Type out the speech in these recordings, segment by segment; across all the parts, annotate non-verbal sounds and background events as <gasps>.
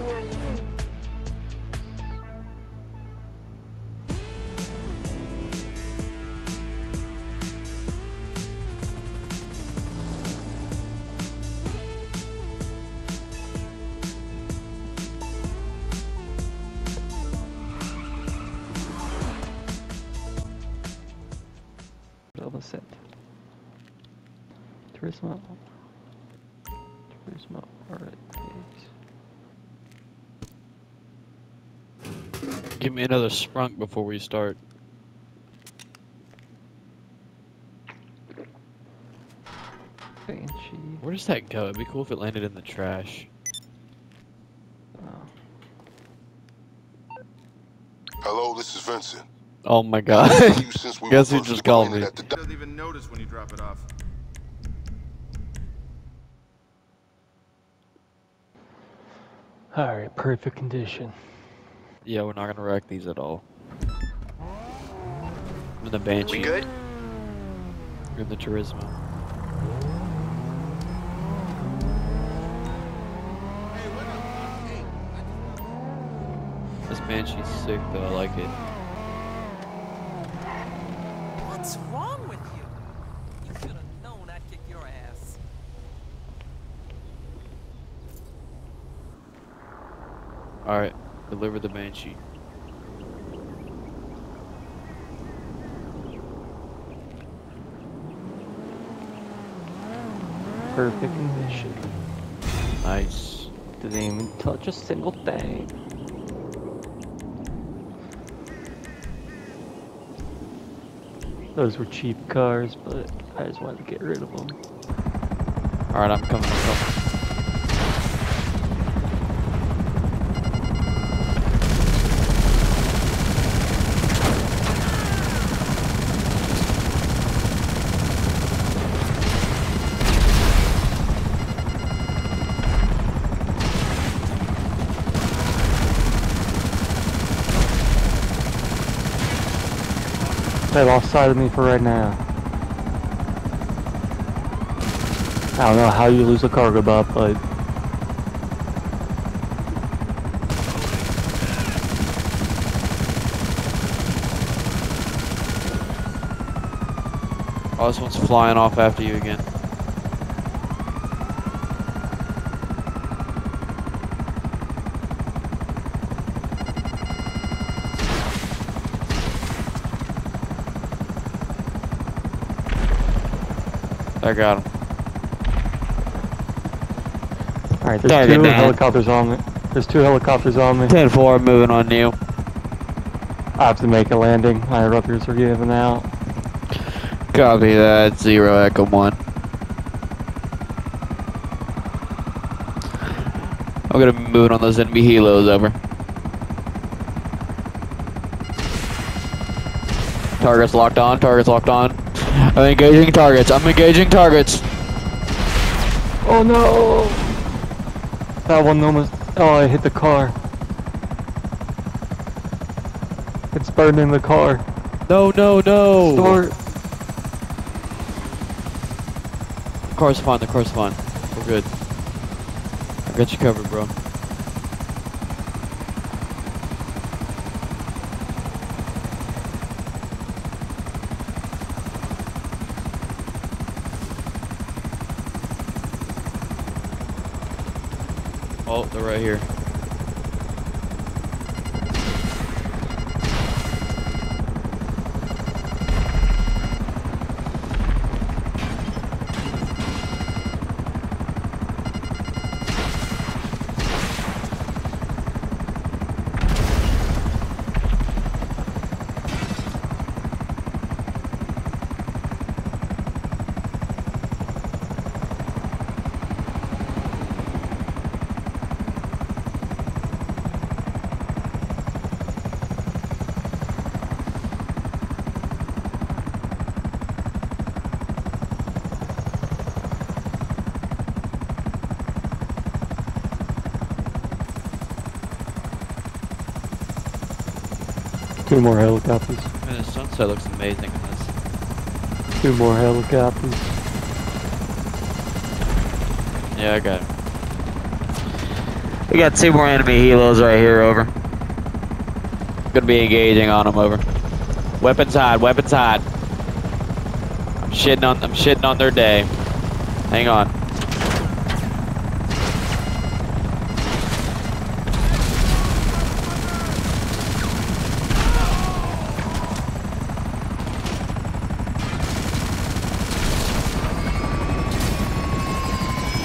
Double Give me another sprunk before we start. Banshee. Where does that go? It'd be cool if it landed in the trash. Oh. Hello, this is Vincent. Oh my god. <laughs> Since we Guess were who just called me? at the do- doesn't even notice when you drop it off. Alright, perfect condition. Yeah, we're not gonna wreck these at all. I'm in the Banshee. We good? We're in the Turismo. This Banshee's sick though, I like it. What's wrong with you? You should have known I'd kick your ass. Alright, deliver the Banshee. Perfect condition. Nice. Didn't even touch a single thing. Those were cheap cars, but I just wanted to get rid of them. Alright, I'm coming, I'm coming. They lost sight of me for right now. I don't know how you lose a cargo bot, but Oh, this one's flying off after you again. I got him. alright, there's Target two down. helicopters on me. There's two helicopters on me. 10 4, moving on you. I have to make a landing. My eruptors are giving out. Copy that. Zero Echo 1. I'm gonna be moving on those enemy helos over. Targets locked on, targets locked on. I'm engaging targets, I'm engaging targets. Oh no! That one almost. Oh, I hit the car. It's burning the car. No, no, no! Store. The car's fine, the car's fine. We're good. I got you covered, bro. They're right here. Two more helicopters. Man, the sunset looks amazing in this. Two more helicopters. Yeah, I got it. We got two more enemy helos right here, over. Gonna be engaging on them, over. Weapons hide, weapons hide. I'm shitting on, I'm shitting on their day. Hang on.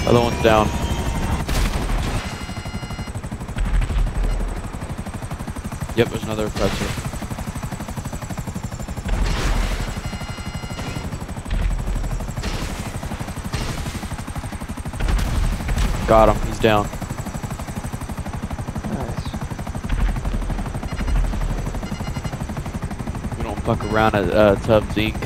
Other one's down. Yep, there's another oppressor. Got him, he's down. Nice. We don't fuck around at uh, Tubbs Inc.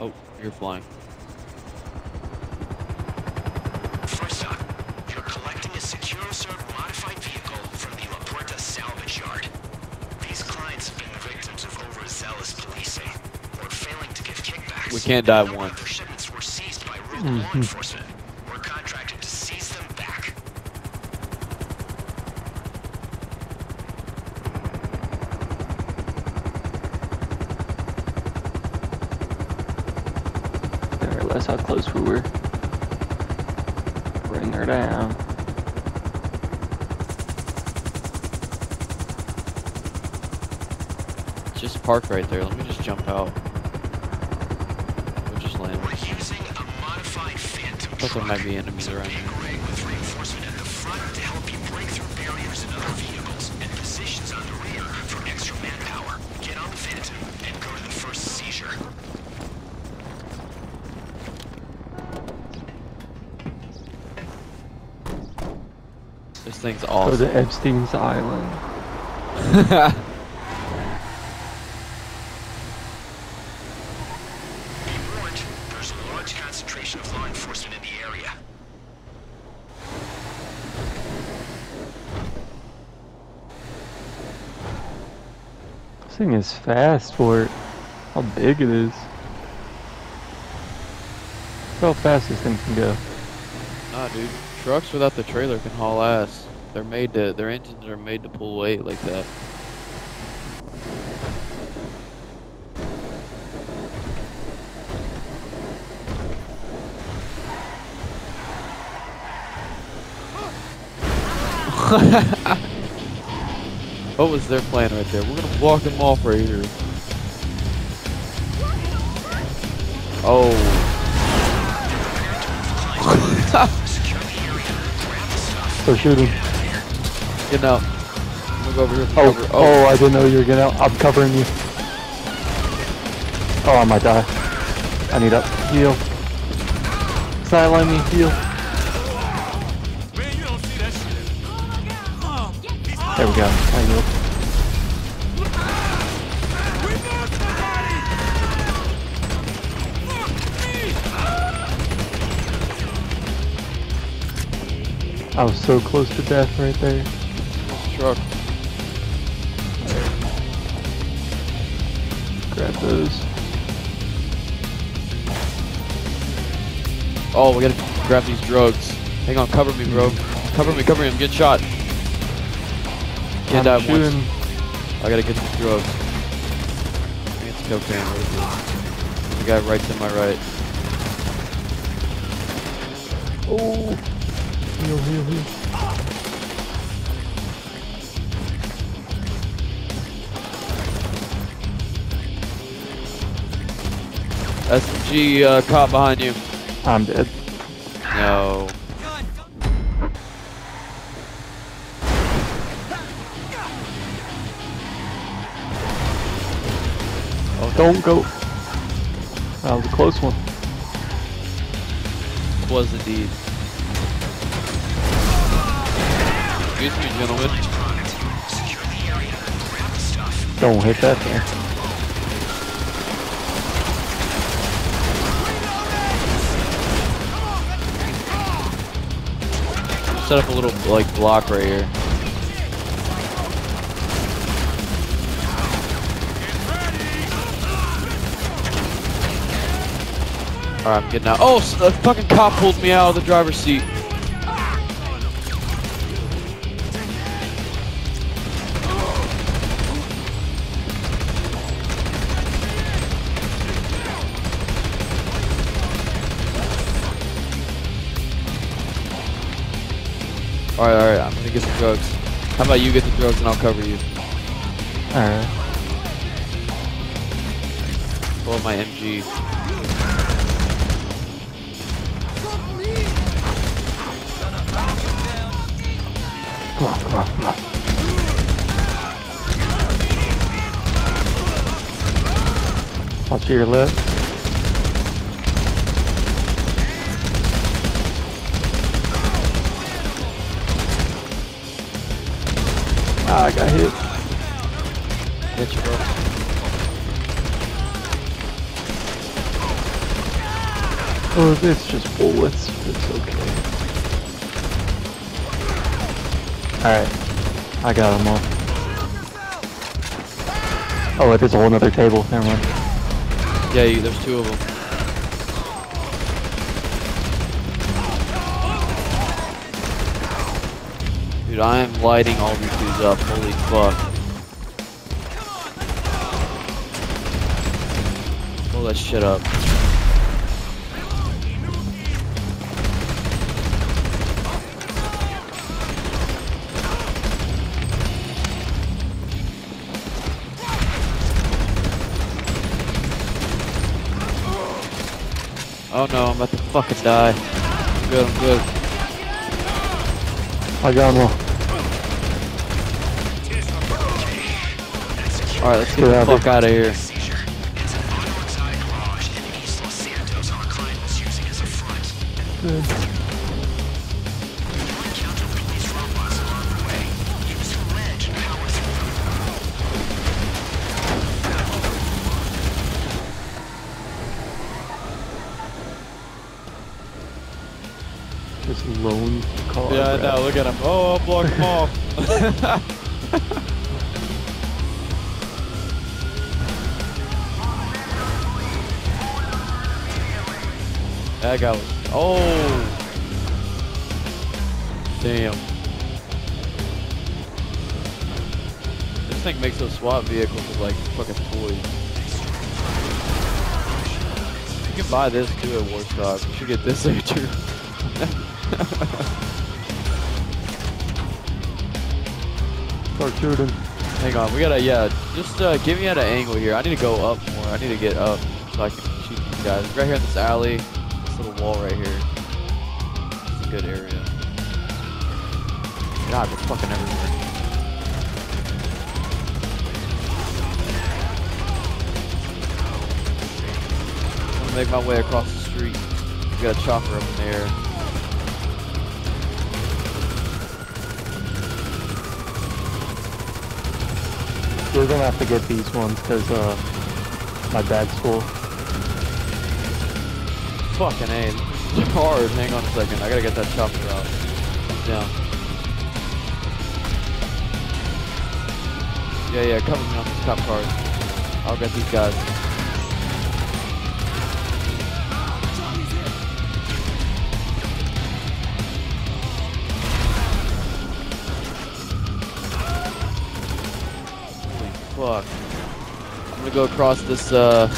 Oh, or failing to give kickbacks. We can't dive A number one. of Their shipments were seized by rogue law enforcement. We're contracted to seize them back. Didn't how close we were. Bring her down. Just park right there. Let me just jump out. We'll just land. We're using a modified Phantom Plus there might be enemies around here. Law enforcement in the area. This thing is fast for. How big it is. Look how fast this thing can go. nah, dude. Trucks without the trailer can haul ass. They're made to. Their engines are made to pull weight like that. <laughs> what was their plan right there? We're gonna block them off right here. Oh. Secure the Get out. I'm gonna go over here. Oh, cover. Oh. oh, I didn't know you were gonna. I'm covering you. Oh, I might die. I need up. Heal. Sideline me. Heal. There we go. I healed. I was so close to death right there. Those. Oh, we gotta grab these drugs. Hang on, cover me, bro. Cover me, cover me. I'm getting shot. Can't die I'm at once. I gotta get these drugs. I think it's cocaine. It? The guy right to my right. Oh. Heal, heal, heal. SMG uh, caught behind you. I'm dead. No. Oh. Don't go. That was a close one. Was indeed. Excuse me, gentlemen. Secure the area. Grab the stuff. Don't hit that thing. Set up a little like block right here. Alright, I'm getting out. Oh, a fucking cop pulled me out of the driver's seat. Alright, alright, I'm gonna get some drugs. How about you get the drugs and I'll cover you? Alright. Pull up my MG. Come on, come on, come on. Watch your lip. It's just bullets. It's okay. Alright. I got them all. Oh, there's a whole nother table. Never mind. Yeah, you, there's two of them. Dude, I am lighting all these dudes up. Holy fuck. Pull that shit up. Oh no, I'm about to fucking die. I'm good, I'm good. I got them all. Alright, let's get Get the out of fuck out of here. Seizure. Block him off. <laughs> that guy was. Oh! Damn. This thing makes those SWAT vehicles look like fucking toys. You can buy this too at Warstock. You should get this there <laughs> Start shooting. Hang on, we gotta, yeah, just uh, give me at an angle here. I need to go up more. I need to get up so I can shoot these guys. Right here in this alley, this little wall right here. It's a good area. God, they're fucking everywhere. I'm gonna make my way across the street. We got a chopper up in there. We're gonna have to get these ones because uh, my bag's full. Fucking A. This <laughs> is hard. Hang on a second. I gotta get that chopper out. Down. Yeah, yeah, cover me on this cop cars. I'll get these guys. Go across this, uh,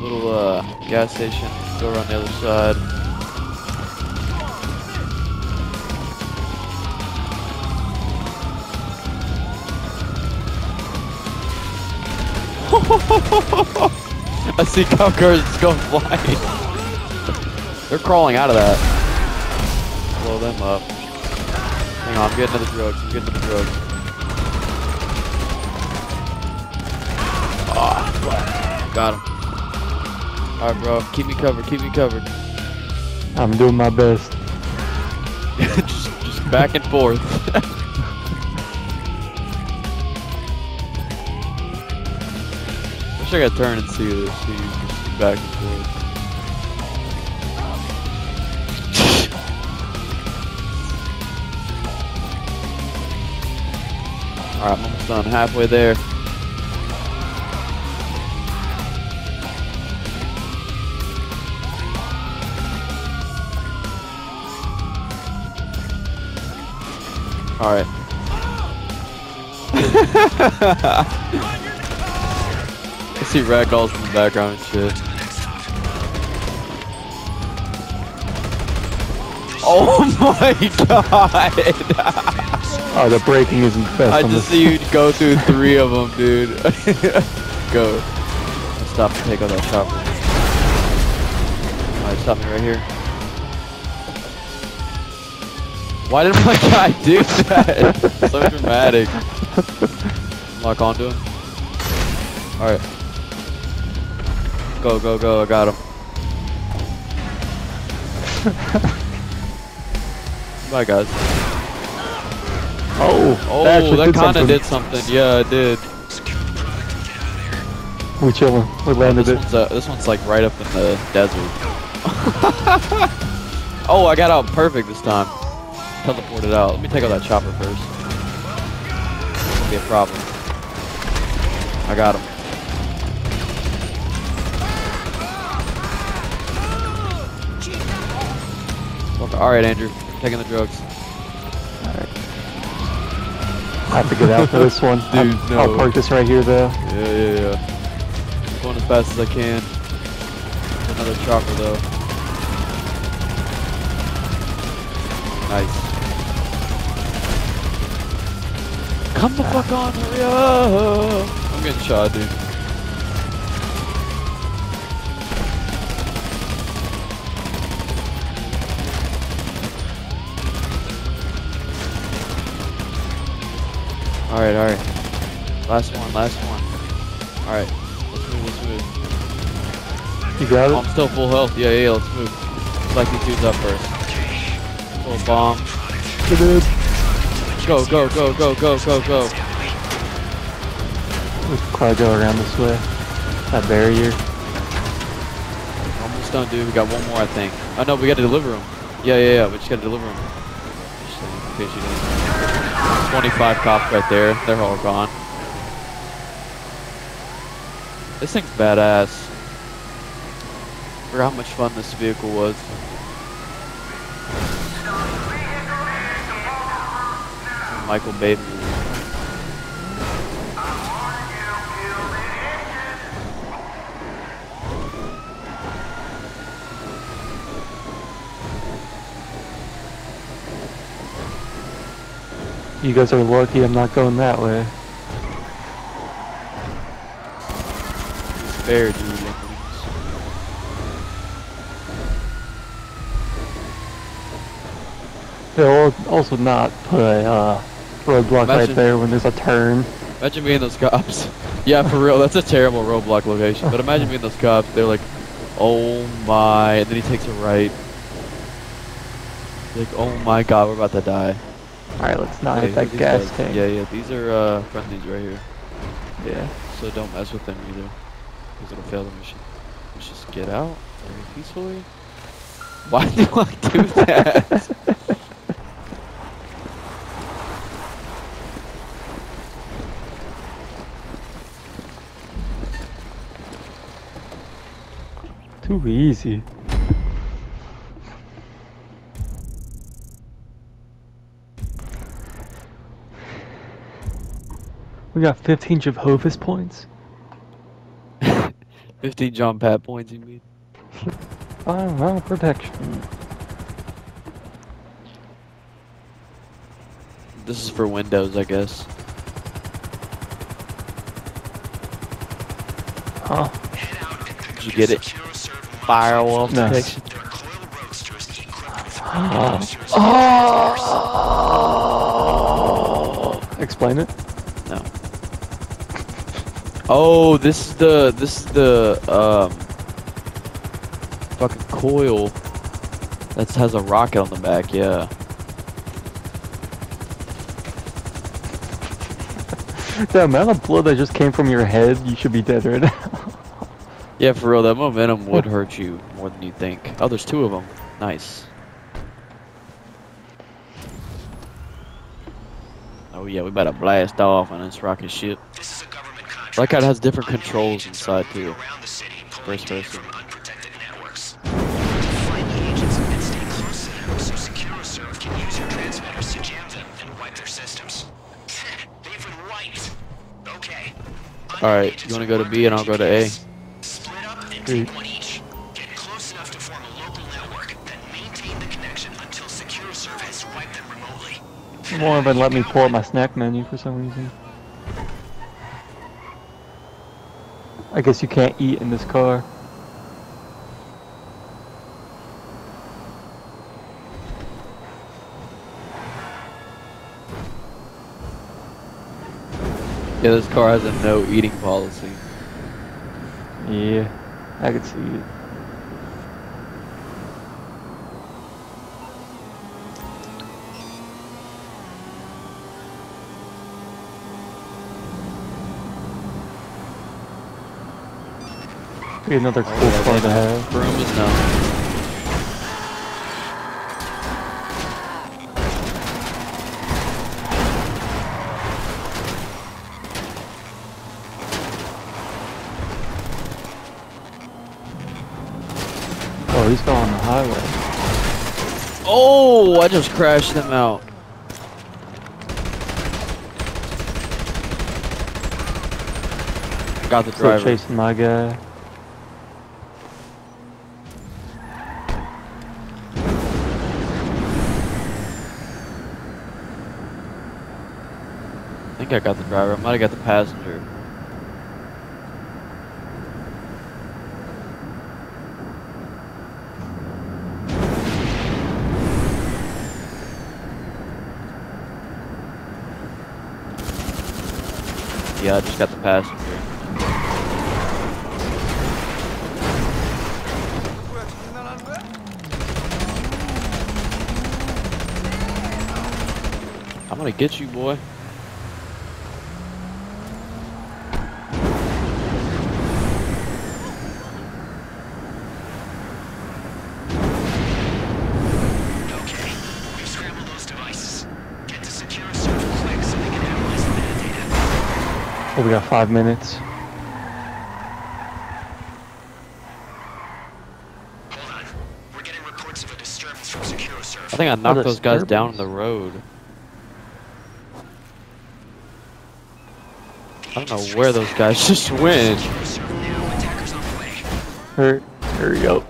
little uh, gas station. Go around the other side. <laughs> I see cop cars flying. <laughs> They're crawling out of that. Blow them up. Hang on, I'm getting to the drugs. I'm getting to the drugs. Got him. All right, bro. Keep me covered. Keep me covered. I'm doing my best. <laughs> just, just back and forth. <laughs> Wish I could turn and see this. See, just back and forth. <laughs> Alright, I'm almost done. Halfway there. Alright. I see ragdolls in the background and shit. Oh <laughs> my god! Oh, the braking isn't the best I just see you go through three of them, dude. <laughs> go. Stop and take out that chopper. Alright, stop me right here. Why did my guy <laughs> do that? <laughs> so dramatic. Lock onto him. Alright. Go, go, go, I got him. <laughs> Bye, guys. Oh, Oh, that that did kind of something. did something. Yeah, it did. We chilling. We landed this it. One's, uh, this one's like right up in the desert. oh, I got out perfect this time. Teleported out. Let me take out that chopper first. It's gonna be a problem. I got him. Alright, Andrew. Taking the drugs. I have to get out for this one. <laughs> Dude, I'll, no. I'll park this right here though. Yeah, yeah, yeah. Going as fast as I can. Another chopper though. Nice. Come the fuck on, hurry up! I'm getting shot, dude. Alright, alright. Last one, last one. Alright. Let's move, let's move. You got Oh, it? I'm still full health. Yeah, yeah, let's move. Let's these dudes up first. Full bomb. Go, go, go, go, go, go, go. We could probably go around this way. That barrier. Almost done, dude. We got one more, I think. Oh, no, we gotta deliver them. Yeah, yeah, yeah. We just gotta deliver them. Just in case you didn't. 25 cops right there. They're all gone. This thing's badass. Forgot how much fun this vehicle was. Michael Bay. You guys are lucky I'm not going that way. Spare, dude. They'll also not put a uh, roadblock right there when there's a turn. Imagine being those cops. <laughs> Yeah, for real, that's a terrible roadblock location. But imagine being those cops. They're like, oh my, and then he takes a right. Like, oh my god, we're about to die. Alright, let's not Hey, hit that gas guys? tank. Yeah, yeah, these are uh, friendlies right here. Yeah. So don't mess with them either. Because it'll fail the mission. Let's just get out very peacefully. Why do I do that? <laughs> Too easy. We got 15 Jehovah's points? <laughs> 15 John Pat points, you mean? <laughs> Well, protection. This is for Windows, I guess. Huh? Head out and pick Did you get it? Firewall No. protection. They're coil roadsters equipped with Oh! Explain it. No. Oh, this is the this is the um fucking coil that has a rocket on the back. Yeah. <laughs> The amount of blood that just came from your head, you should be dead right now. Yeah, for real, that momentum would hurt you more than you think. Oh, there's two of them. Nice. Oh yeah, we better blast off on this rocket ship. This is a government contract. Like how it has different controls inside too. around the city, pulling First person. unprotected networks. Find the agents and stay close to them so SecuroServe can use your transmitters to jam them and wipe their systems. <laughs> They've been wiped. Alright, you wanna go to B and I'll go to A? Split up and take one each. Get close enough to form a local network, then maintain the connection until SecuroServe has wiped them remotely. It won't let me pull up my snack menu for some reason. I guess you can't eat in this car. Yeah, this car has a no eating policy. Yeah, I could see it. Be another cool oh, yeah, car to have. Room is none. Oh, he's going on the highway. Oh, I just crashed them out. Got the Still driver. chasing my guy. I think I got the driver. I might have got the passenger. Yeah, I just got the passenger. I'm gonna get you, boy. We got five minutes. Hold on. We're getting reports of a disturbance from SecuroServe. I think I knocked those guys down disturbance. the road. I don't know where those guys <laughs> just went. SecuroServe now. Attackers on the. Hurry, hurry up.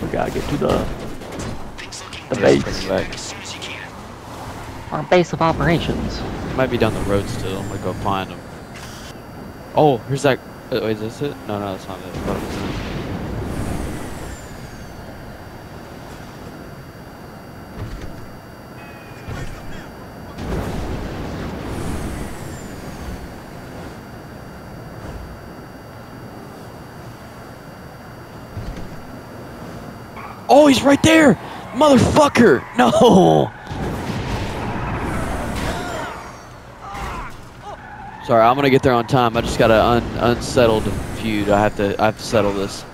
We gotta get to the The base. Get back as soon as you can. our base of operations. Might be down the road still. I'm gonna go find them. Oh, here's that. uh, Wait, is this it? No, no, that's not it. It. Oh, he's right there! Motherfucker! <laughs> No! Sorry, I'm gonna get there on time. I just got an un unsettled feud. I have to I have to settle this.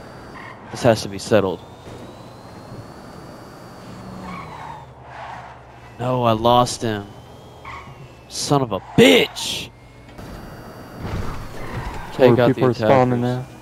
This has to be settled. No, I lost him. Son of a bitch! Take out the people spawning attackers. now.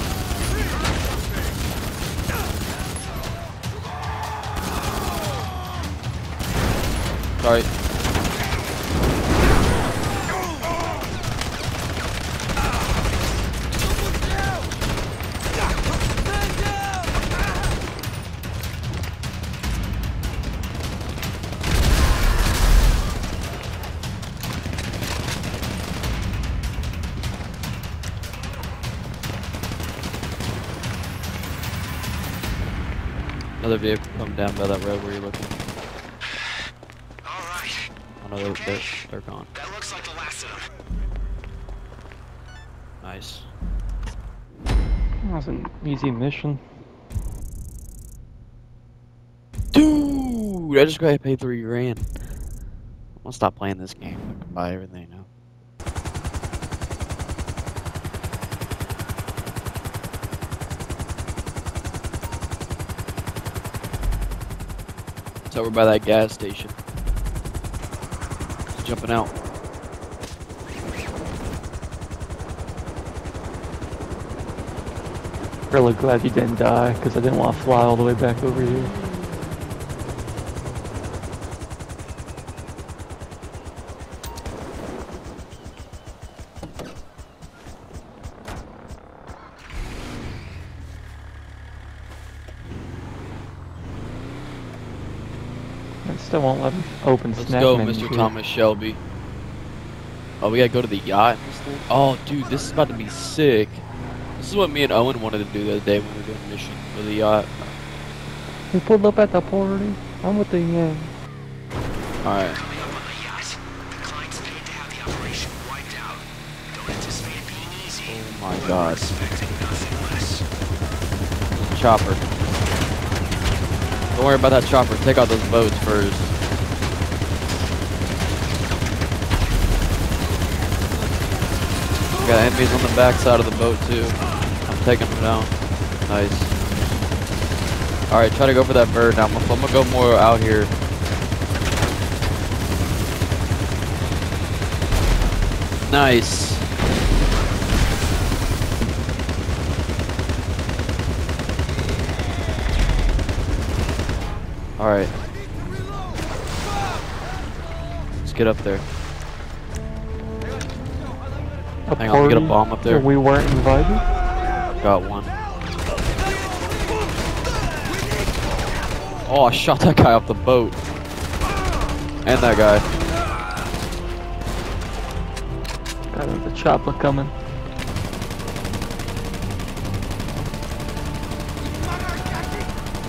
Sorry. Another vehicle coming down by that road where you're looking. All right. No, they're, they're, they're gone. That looks like the last of them. Nice. That was an easy mission. Dude, I just got paid three grand. I'm gonna stop playing this game. I can buy everything now. It's over by that gas station. Jumping out. Really glad you didn't die, because I didn't want to fly all the way back over here. Open Let's go, Mr. here. Thomas Shelby. Oh, we gotta go to the yacht. and this thing? Oh, dude, this is about to be sick. This is what me and Owen wanted to do the other day when we were doing a mission for the yacht. We pulled up at the party. I'm with the gang. Alright. Coming up on the yacht. The client's paid to have the operation wiped out. Don't anticipate it being easy. Oh my god. Expecting nothing less. Chopper. Don't worry about that chopper. Take out those boats first. Got enemies on the back side of the boat too. I'm taking them down. Nice. Alright, try to go for that bird now. I'm gonna, I'm gonna go more out here. Nice. Alright. Let's get up there. A Hang on, we get a bomb up there. where We weren't invited. Got one. Oh, I shot that guy off the boat. And that guy. Got the chopper coming.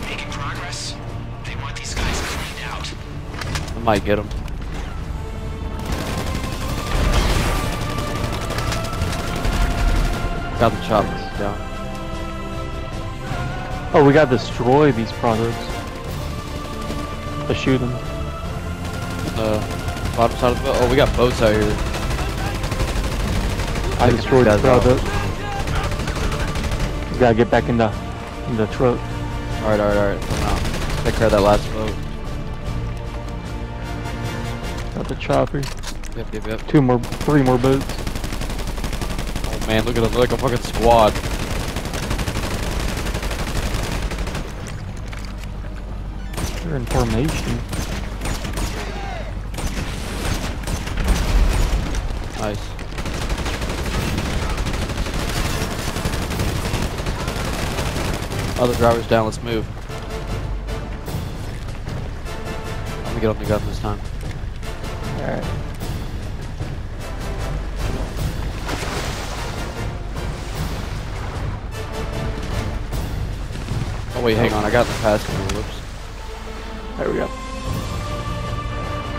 Making progress. They want these guys cleaned out. I might get him. Got the chopper down. Oh, we gotta destroy these products. To shoot them. Uh, bottom side of the boat. Oh, we got boats out here. I Taking destroyed the product. We gotta get back in the in the truck. Alright, alright, alright. Take care of that last boat. Got the chopper. Yep, yep, yep. Two more, three more boats. Man, look at them. They're like a fucking squad. They're in formation. Nice. Other driver's down, let's move. Let me get on the gun this time. Alright. Oh wait, hang on, I got the passenger, whoops. There we go.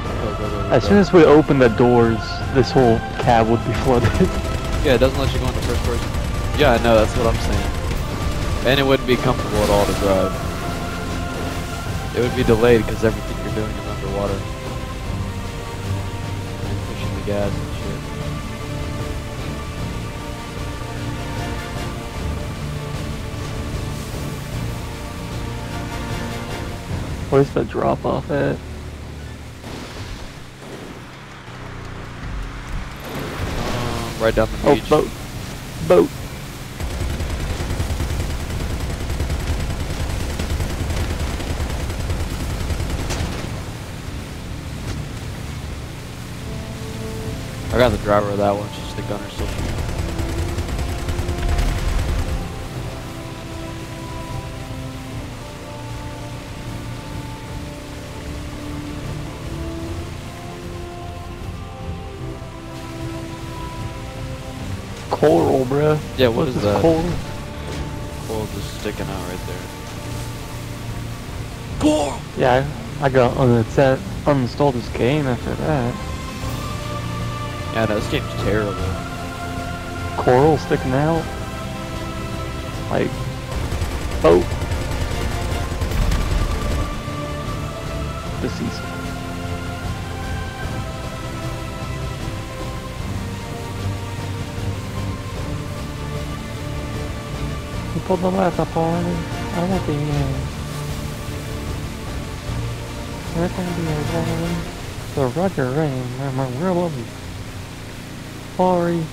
Go, go, go, go, As soon as we open the doors, this whole cab would be <laughs> flooded. Yeah, it doesn't let you go into first person. Yeah, I know, that's what I'm saying. And it wouldn't be comfortable at all to drive. It would be delayed because everything you're doing is underwater. And pushing the gas Where's the drop off at? Um, right down the oh, beach. oh, boat. Boat. I got the driver of that one, just the gunner still. Coral, bruh. Yeah, what is this that? Coral? Coral just sticking out right there. Coral! Yeah, I I got un- set, uninstalled this game after that. Yeah, no, this game's terrible. Coral sticking out. Like, boat. The. I won't be in. We're gonna be around the Roger Rain. I'm a real Sorry.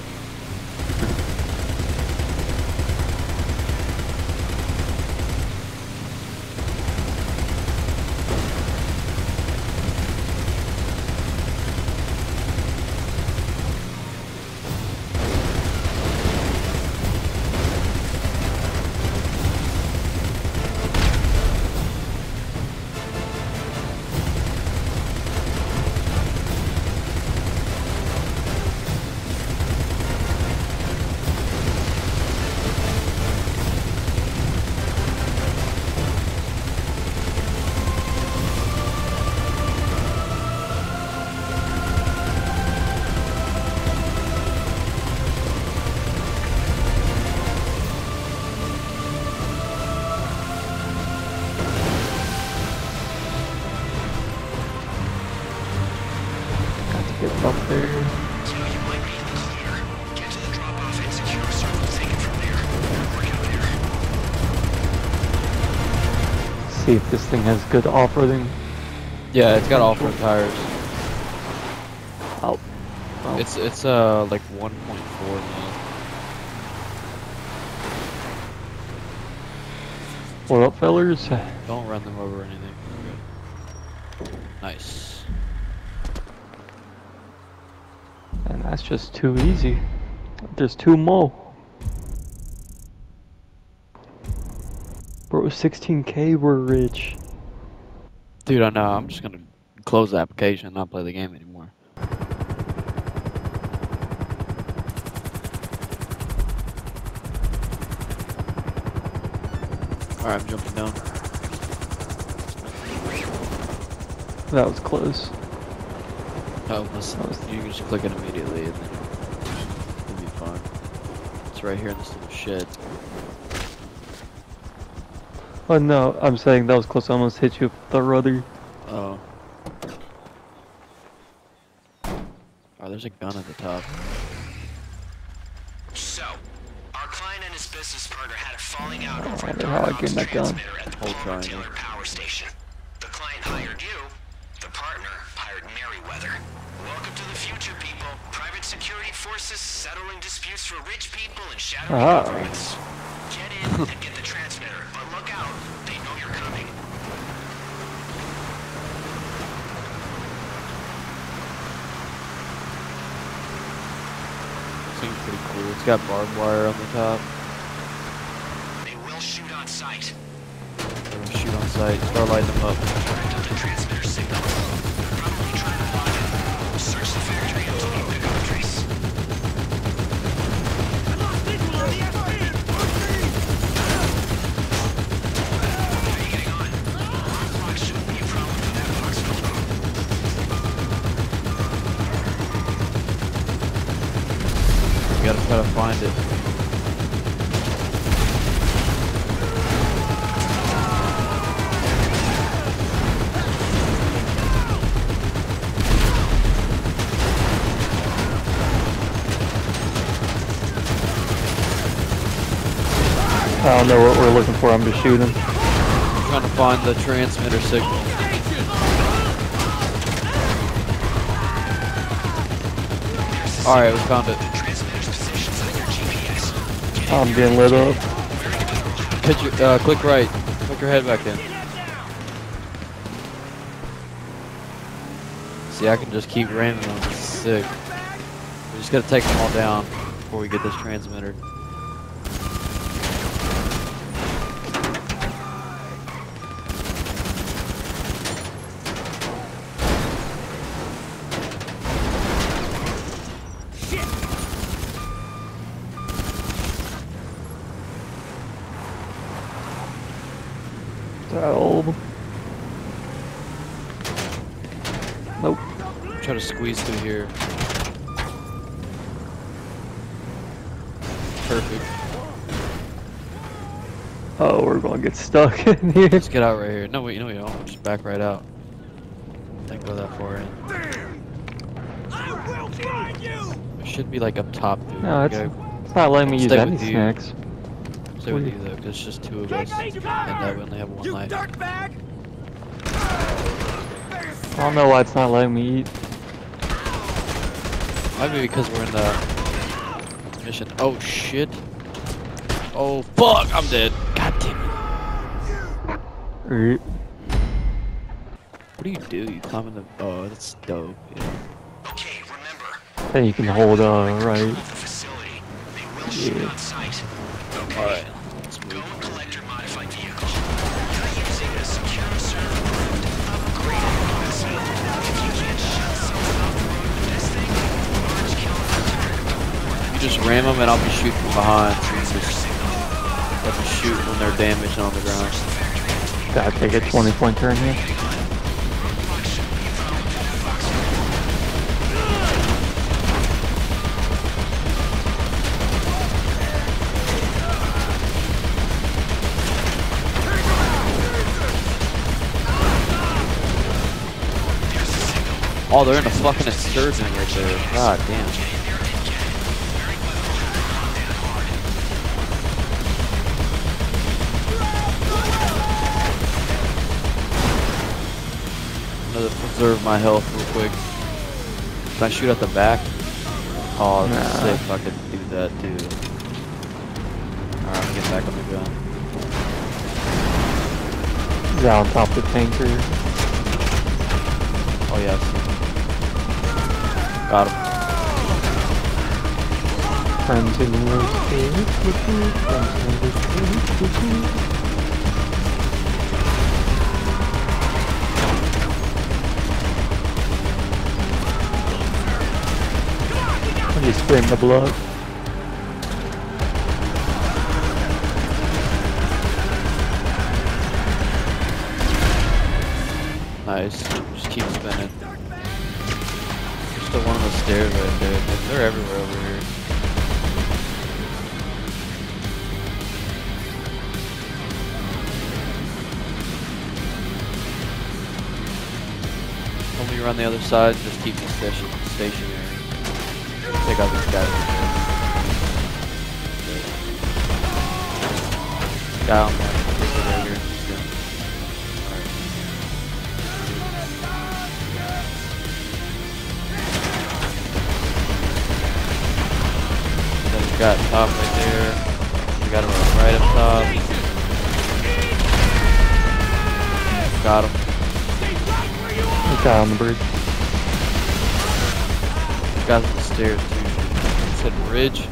Thing has good off-roading. Yeah, it's got off-road tires. Oh. Oh. It's it's uh like 1.4 mil. What up, fellers? Don't run them over or anything. Nice. And that's just too easy. There's two more. Bro, 16k, we're rich. Dude, I know. I'm just gonna close the application and not play the game anymore. Alright, I'm jumping down. That was close. Oh, listen, you can just click it immediately and then it'll be fine. It's right here in this little shed. Oh no, I'm saying that was close. I almost hit you with the rudder. Oh. Oh, there's a gun at the top. So, our client and his business partner had a falling out over a wonder how I dark get ops that gun. transmitter at the Hold Palmer. Taylor Power Station. The client hired you. The partner hired Merryweather. Welcome to the future, people. Private security forces settling disputes for rich people and shadowy Ah. governments. Get in and get the transmitter, but look out. They know you're coming. Seems pretty cool. It's got barbed wire on the top. They will shoot on sight. They're gonna shoot on sight. Start lighting them up. Tracked up the transmitter signal. They're probably trying to log it. Search the factory until you pick up a trace. How are you getting on? Roadblock shouldn't be a problem for that Boxville. We gotta try to find it. I don't know what we're looking for. I'm just shooting. trying to find the transmitter signal. Alright, we found it. I'm getting lit up. Catch your, uh, click right. Click your head back in. See, I can just keep ramming them. Sick. We just gotta take them all down before we get this transmitter. Help. Nope. Try to squeeze through here. Perfect. Oh, we're gonna get stuck <laughs> in here. Let's get out right here. No, wait, no, we don't. Just back right out. Don't go that far in. I will find you! It should be like up top, dude. No, it's, gotta it's not letting me use Stay any with you. snacks. stay with you though, 'cause it's just two of us, and that we only have one You life. dirtbag! I don't know why it's not letting me eat. Might be because we're in the mission. Oh shit. Oh fuck, I'm dead. God damn it. Alright. What do you do? You climb in the. Oh, that's dope. Yeah. Okay, remember, Then you can hold, uh, right. facility. They will shoot Yeah. Okay. Alright, Go and collect your modified vehicle. Try using a secure server room to upgrade it, honestly. If you can't shut something off the road with this thing, large caliber turret. Just ram them and I'll be shooting from behind. So you just let them shoot when they're damaged on the ground. Gotta take a 20 point turn here. Oh, they're in a fucking excursion right there. God damn. Preserve my health real quick. Can I shoot at the back? Oh, that's Nah. sick if I could do that too. Alright, I'm back on the gun. He's out on top of the tanker. Oh yeah, I see him. Got him. Friends in the roasted I just spin the blood. Nice. Just keep spinning. There's still one on the stairs right there. They're- everywhere over here. When we run the other side, just keep me station stationary. Take out this guy right there. On that. Right here. Yeah. Alright. Then we got top right there. We got him right up top. Got him. He's out on the bridge. Got the stairs said bridge.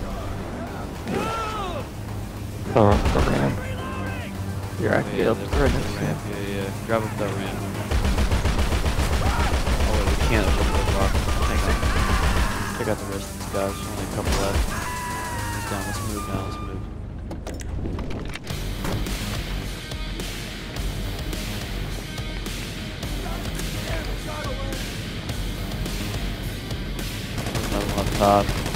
Oh, the ramp. You're actually Yeah, up the bridge. the ramp. Yeah, yeah. Grab up that ramp. Oh wait, we can't open the rock. Hang on. Take out the rest of these guys. There's only a couple left. Let's down. Let's move now. Let's move. Another one up top.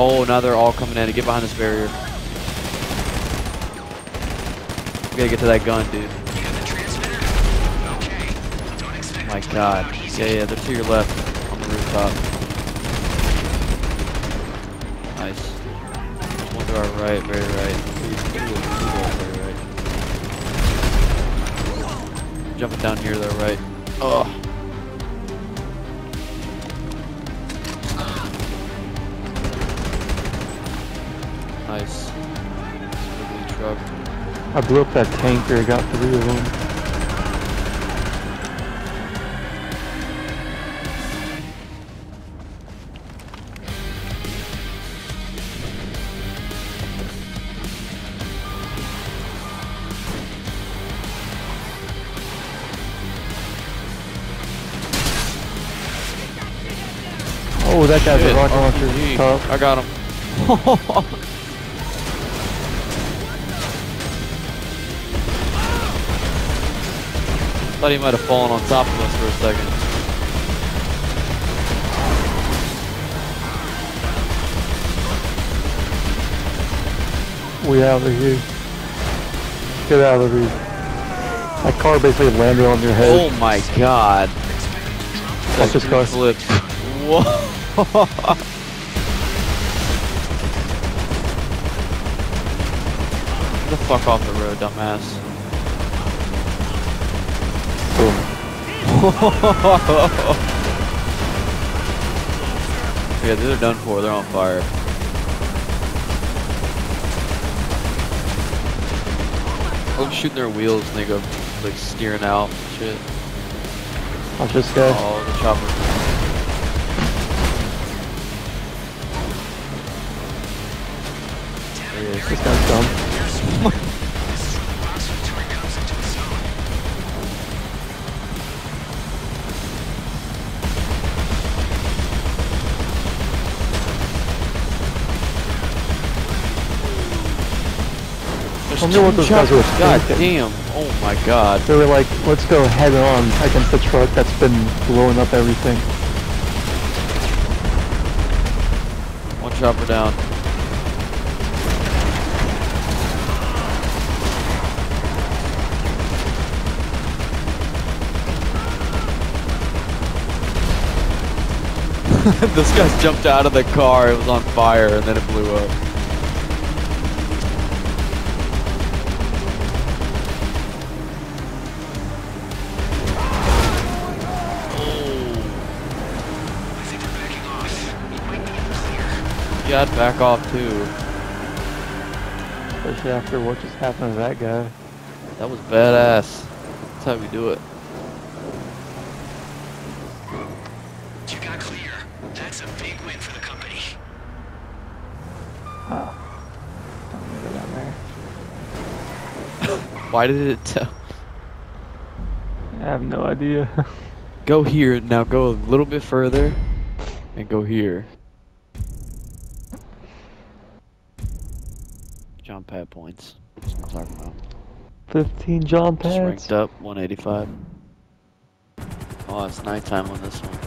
Oh, now they're all coming in. To get behind this barrier. We gotta get to that gun, dude. My god. Yeah, yeah, they're to your left on the rooftop. Nice. One to our right, very right. Ooh, ooh, ooh, very right. jumping down here though, right? Oh. Nice. I blew up that tanker, I got three of them. That guy's a rocket launcher. Tough. I got him. Thought he might have fallen on top of us for a second. We out of here. Get out of here. That car basically landed on your head. Oh my god. Watch just car. Flips. Whoa. Get the fuck off the road, dumbass. <laughs> yeah, they're done for. They're on fire. I was shooting their wheels and they go like steering out shit. Watch this guy. Oh, the chopper. This guy's dumb. There's wonder what those guys were. God damn. Oh my god. They were like, let's go head on against the truck that's been blowing up everything. One chopper down. <laughs> this guy jumped out of the car, it was on fire, and then it blew up. I think they're backing off. You might be in the clear. Yeah, I'd back off too. Especially after what just happened to that guy. That was badass. That's how we do it. You got clear. That's a big win for the company. Oh. Don't need to go down there. Why did it tell? I have no idea. <laughs> Go here, now go a little bit further, and go here. Jump pad points. That's what I'm talking about. 15 John Just pads. ranked up, 185. Oh, it's nighttime on this one.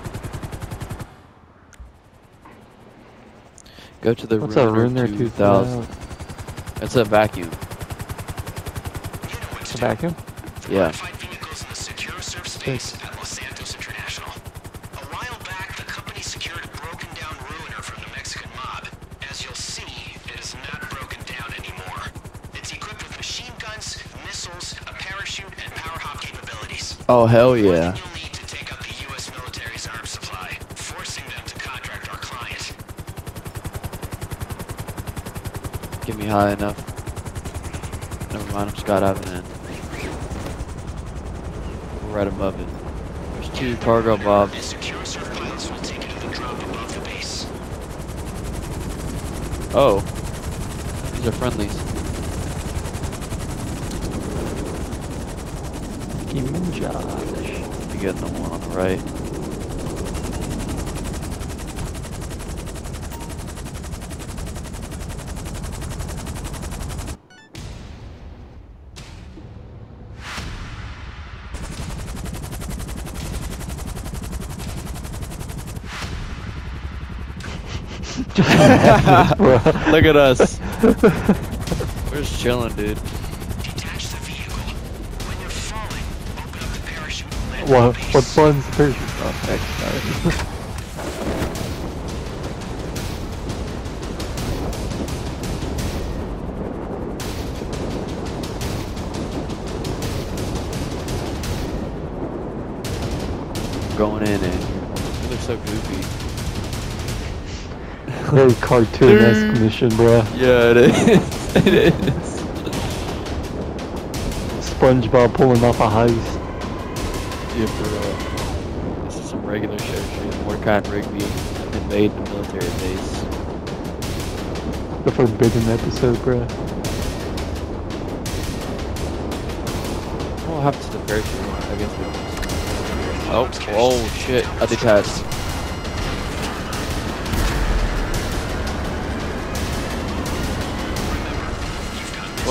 Go to the What's room there? 2000. 2000. It's a vacuum. You know what to A do. vacuum? Yeah. Modified vehicles in the SecuroServ space at Los Santos International. A while back, the company secured a broken down ruiner from the Mexican mob. As you'll see, it is not broken down anymore. It's equipped with machine guns, missiles, a parachute, and power hop capabilities. Oh, hell yeah. You'll need to take up the U.S. military's arms supply, forcing them to contract our client. Get me high enough. Never mind, I'm skydiving in. We're right above it. There's two cargo The bobs. SecuroServ pilots will take you to drop above the base. Oh. These are friendlies. Demon Josh. You getting the one on the right. <laughs> <laughs> Look at us. We're just chilling, dude. Detach the vehicle. When you're falling, open up the parachute What, on the base. what buttons the parachute? Oh, thanks, <laughs> cartoon-esque mission, bruh. Yeah, it is. <laughs> it is. SpongeBob pulling off a heist. Yeah, for real. This is some regular show shit. Mordecai and Rigby invade the military base. The forbidden episode, bruh. What happened to the parachute? I guess they Oh, oh shit. I detached.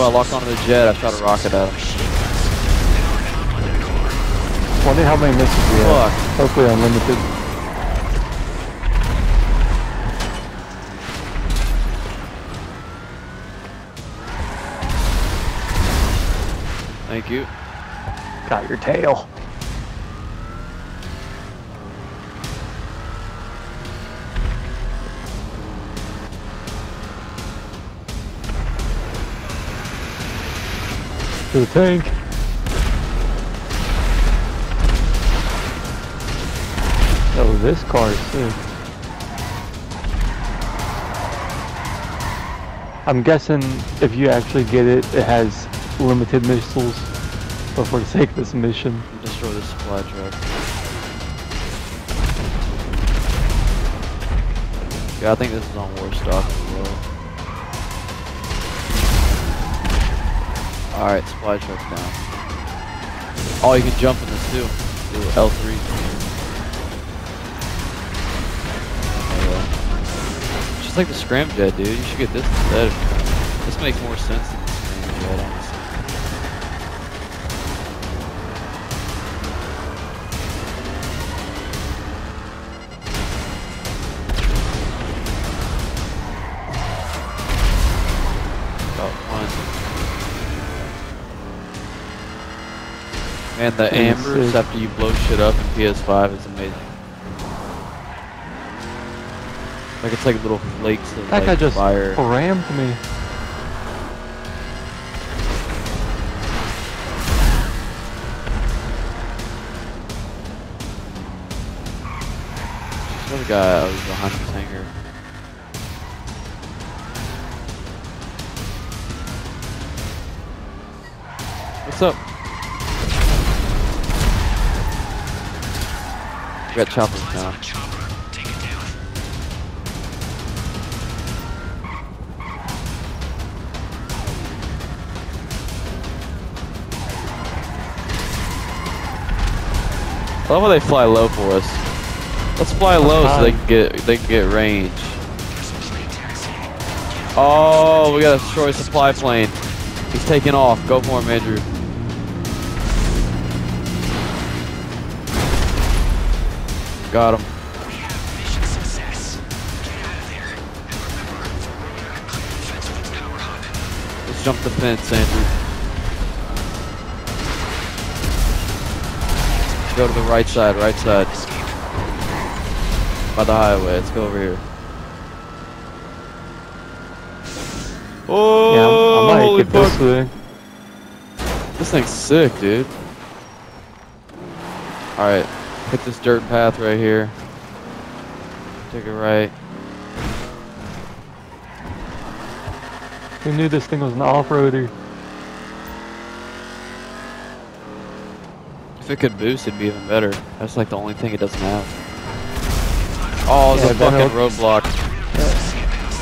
Well, I locked onto the jet. I shot a rocket at him. Wonder how many missions we have. Fuck. Hopefully unlimited. Thank you. Got your tail. To the tank. Oh, this car is sick. I'm guessing if you actually get it, it has limited missiles. But for the sake of this mission, Destroy the supply truck. Yeah, I think this is on Warstock Alright, supply truck's down. Oh, you can jump in this too. Do L3. Yeah. Just like the scramjet, dude. You should get this instead. This makes more sense than the scramjet, Man, the ambers after you blow shit up in PS5 is amazing. Like it's like little flakes of that like guy just fire. rammed me. The other guy was behind this hangar. What's up? Got choppers now. I love how they fly low for us. Let's fly low so they can get they can get range. Oh, we destroy a supply plane. He's taking off. Go for him, Andrew. Power hub. Let's jump the fence, Andrew. Go to the right side, right side. By the highway. Let's go over here. Oh, Yeah, I might holy get this fuck. way. This thing's sick, dude. Alright, hit this dirt path right here. Take it right. Who knew this thing was an off-roader? If it could boost, it'd be even better. That's like the only thing it doesn't have. Oh, it's Yeah, a fucking roadblock.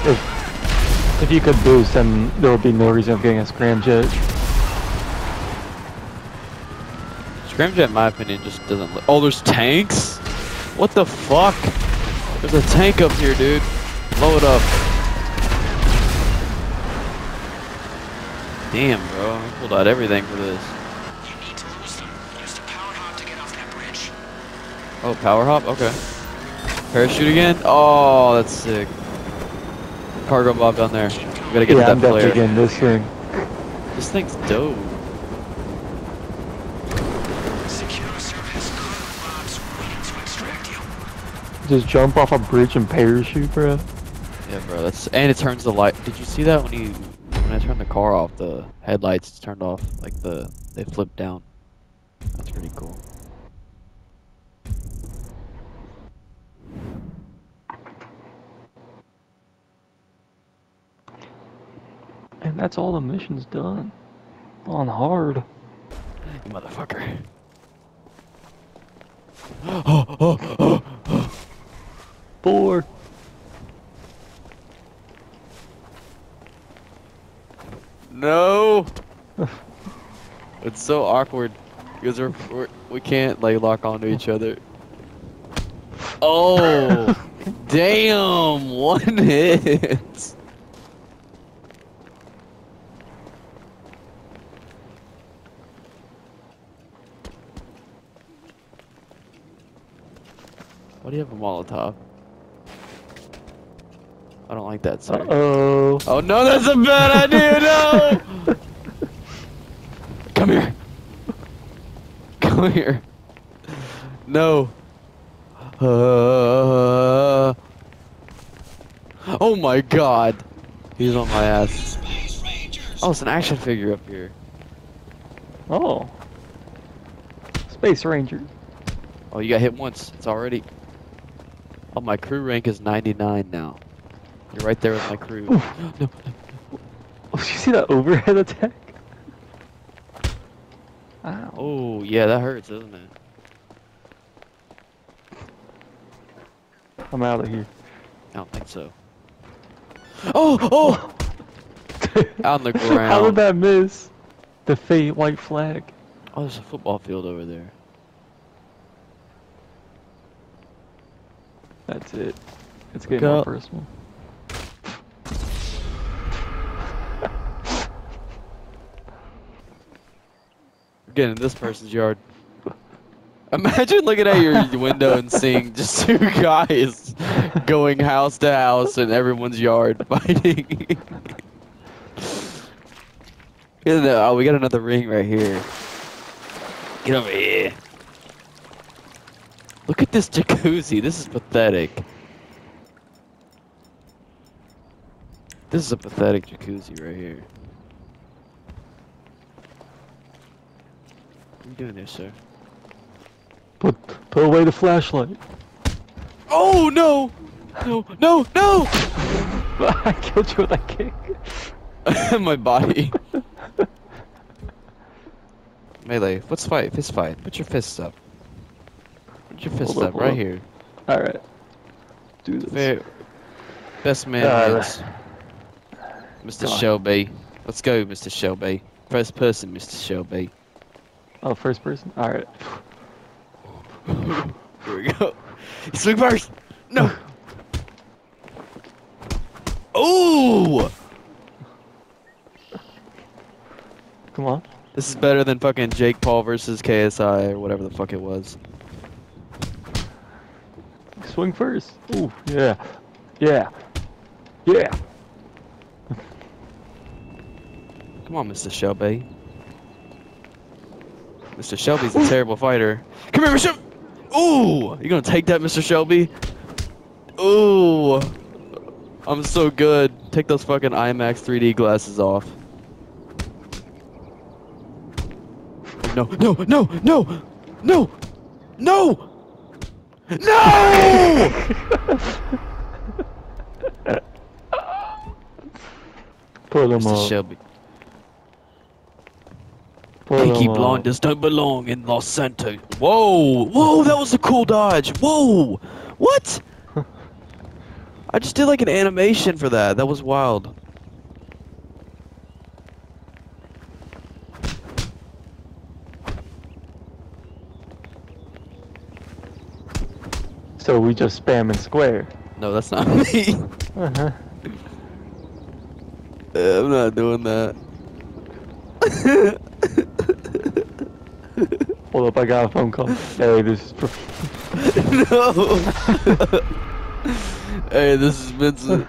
If, if you could boost, then there would be no reason of getting a scramjet. Scramjet, in my opinion, just doesn't look. Oh, there's tanks? What the fuck? There's a tank up here, dude. Blow it up. Damn, bro. I pulled out everything for this. You need to lose them. Use the power hop to get off that bridge. Oh, power hop? Okay. Parachute again? Oh, that's sick. Cargobob down there. We gotta get Yeah, to I'm that definitely player. getting this thing. This thing's dope. just jump off a bridge and parachute, bro. Yeah, bro. That's and it turns the light. Did you see that when you when I turned the car off? The headlights turned off. Like the they flipped down. That's pretty cool. And that's all the mission's done. On hard. You motherfucker. <gasps> oh, oh, oh, oh. Four. No. <laughs> it's so awkward because we're, we're we can't like lock onto each other. Oh, <laughs> damn! One hit. Why do you have a Molotov? I don't like that, sir. Uh-oh. Oh no, that's a bad idea, no! <laughs> Come here. Come here. No. Uh, oh my god. He's on my ass. Oh, it's an action figure up here. Oh. Space Ranger. Oh, you got hit once. It's already. Oh, my crew rank is 99 now. You're right there with my crew. <gasps> no, no. Oh, did you see that overhead attack? Ow. Oh, yeah, that hurts, doesn't it? I'm out of here. I don't think so. Oh, oh! <laughs> On the ground. How did that miss? The fate white flag. Oh, there's a football field over there. That's it. It's getting Go. more personal. Getting in this person's yard. Imagine looking at your <laughs> window and seeing just two guys going house to house in everyone's yard <laughs> fighting. <laughs> Look at that- oh, we got another ring right here. Get over here. Look at this jacuzzi. This is pathetic. This is a pathetic jacuzzi right here. What are you doing there, sir? Put put away the flashlight. Oh no! No, no, no! <laughs> I killed you with that kick. <laughs> My body. Melee, let's fight, fist fight. Put your fists up. Put your fists up, up, right up. here. All right. Do this. Fair. Best man Uh, wins. <sighs> Mr. Shelby. Let's go, Mr. Shelby. First person, Mr. Shelby. Oh, first person. All right. <laughs> Here we go. Swing first! No! Oh! Come on. This is better than fucking Jake Paul versus KSI or whatever the fuck it was. Swing first. Ooh, yeah. Yeah. Yeah. Come on, Mr. Shelby. Mr. Shelby's a terrible fighter. Come here, Mr. Ooh! You gonna take that, Mr. Shelby? Ooh! I'm so good. Take those fucking IMAX 3D glasses off. No, no, no, no! No! No! No! <laughs> Pull them Mr. up. Shelby. Them blinders don't belong in Los Santos. Whoa! Whoa, that was a cool dodge. Whoa! What? <laughs> I just did like an animation for that. That was wild. So we just spam and square. No, that's not <laughs> me. Uh-huh. Uh, I'm not doing that. <laughs> Hold up, I got a phone call. <laughs> Hey, this is <laughs> no. <laughs> hey, this is Vincent.